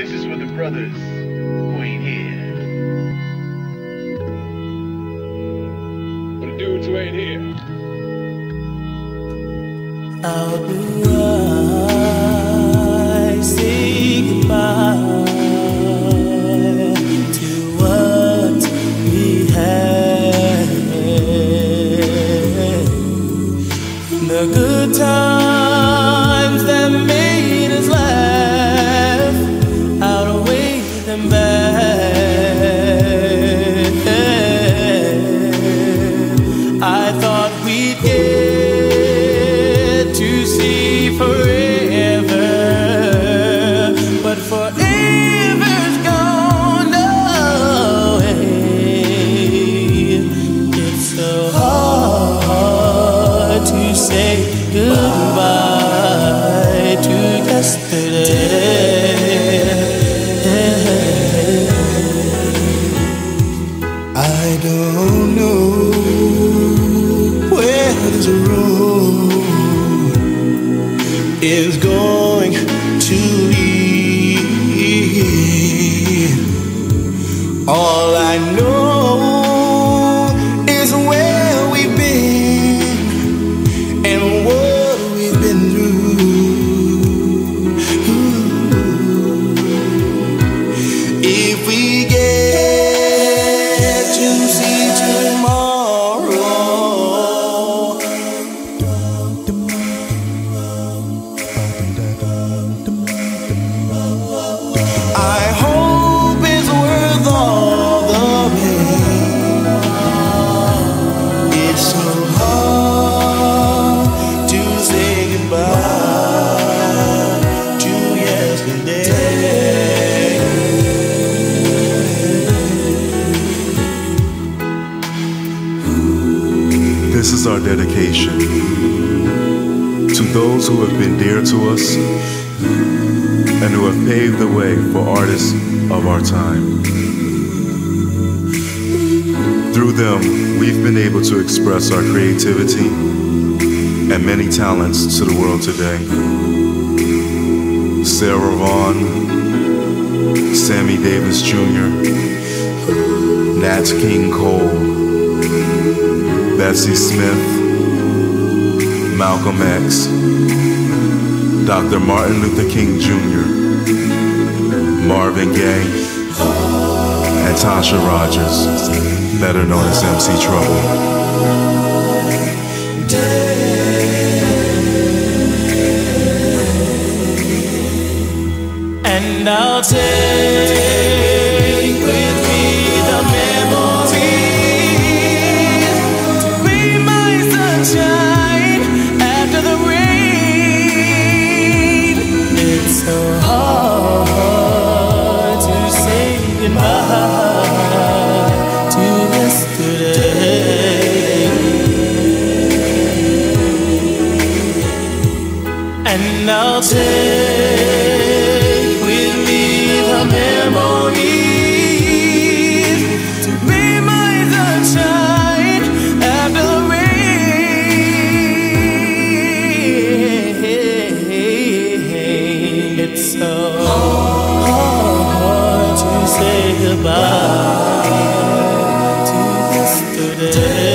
This is for the brothers who ain't here. For the dudes who ain't here. How do I say goodbye to what we had? The good times that made we'd get to see forever, but forever's gone away. It's so hard to say goodbye to yesterday. Is going to lead. All I know This is our dedication to those who have been dear to us and who have paved the way for artists of our time. Through them, we've been able to express our creativity and many talents to the world today. Sarah Vaughan, Sammy Davis Jr., Nat King Cole, Bessie Smith, Malcolm X, Dr. Martin Luther King Jr., Marvin Gaye, and Tasha Rogers, better known as MC Trouble. And I'll take with me the memories to be my sunshine after rain. It's so hard to say goodbye to yesterday.